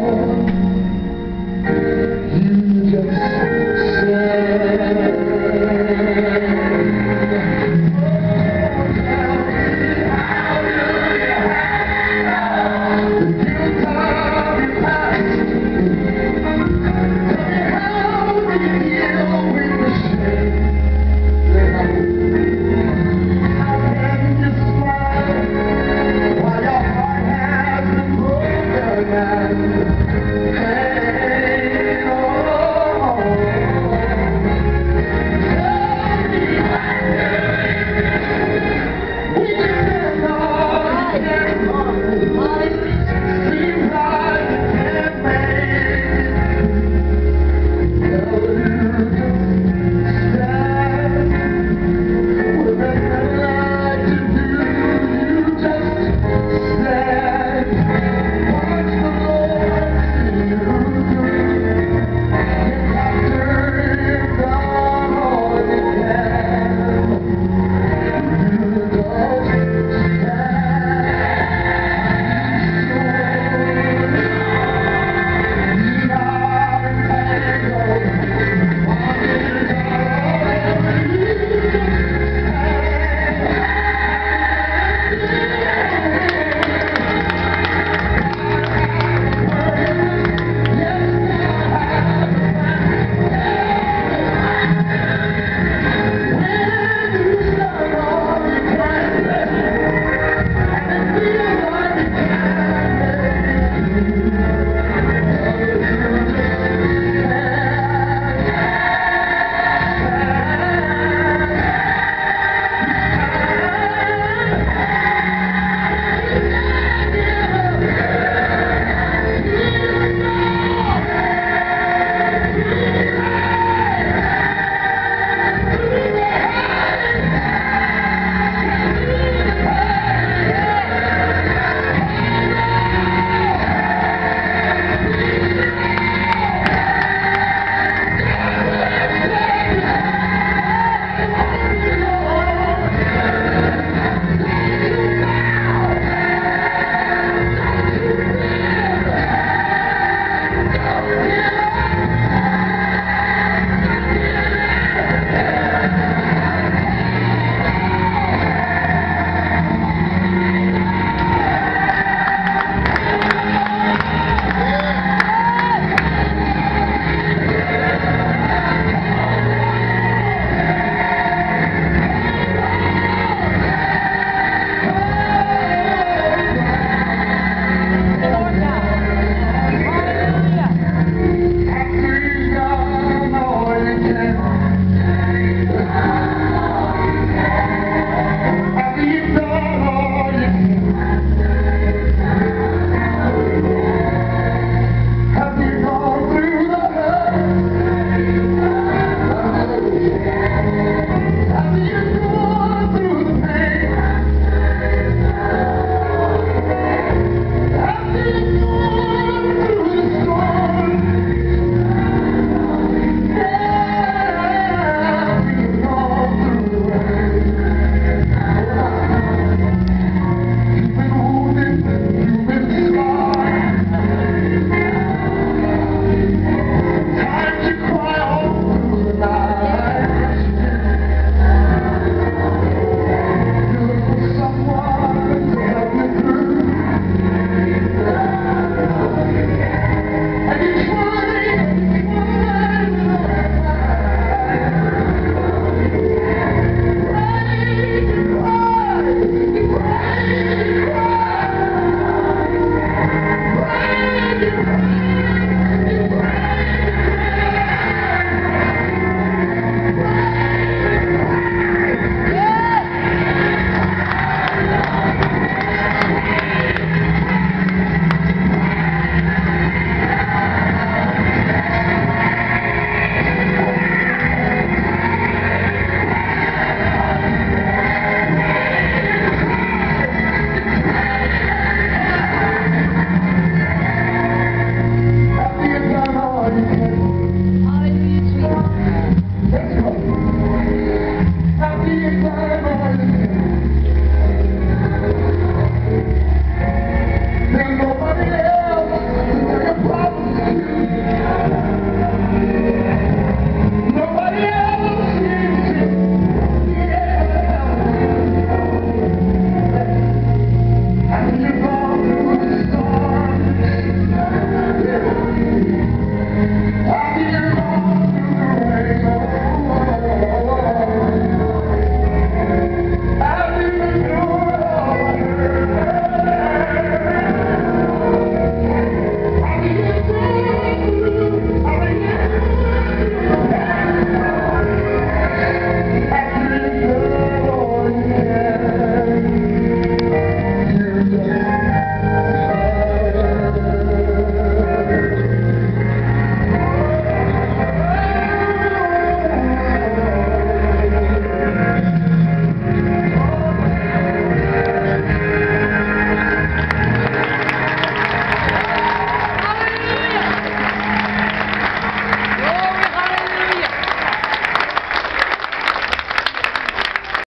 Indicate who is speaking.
Speaker 1: heaven.